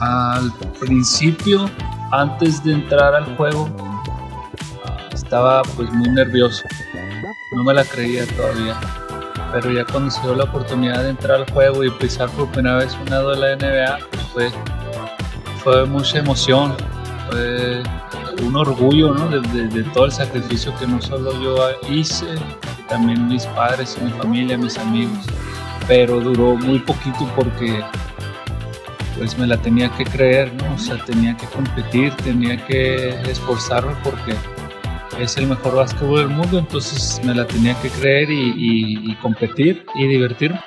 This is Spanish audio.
Al principio, antes de entrar al juego, estaba pues muy nervioso. No me la creía todavía. Pero ya cuando se dio la oportunidad de entrar al juego y pisar por primera vez una de NBA, fue, fue mucha emoción. Fue un orgullo ¿no? de, todo el sacrificio que no solo yo hice, también mis padres mi familia, mis amigos. Pero duró muy poquito porque pues me la tenía que creer, ¿no? O sea, tenía que competir, tenía que esforzarme porque es el mejor básquetbol del mundo, entonces me la tenía que creer y, competir y divertirme.